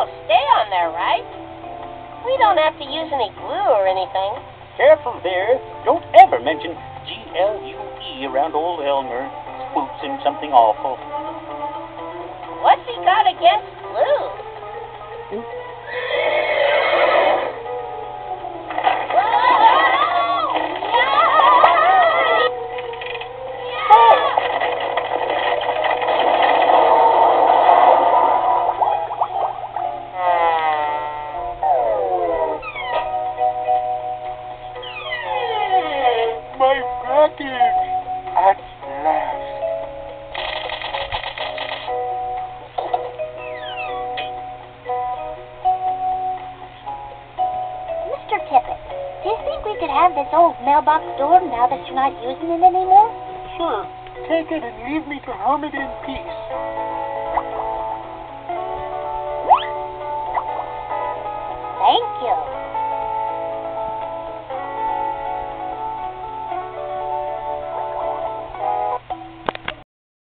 it'll stay on there, right? We don't have to use any glue or anything. Careful there. Don't ever mention G-L-U-E around old Elmer. Spooks him something awful. What's he got against glue? At last. Mr. Tippet, do you think we could have this old mailbox door now that you're not using it anymore? Sure. Take it and leave me to hum it in peace. Thank you.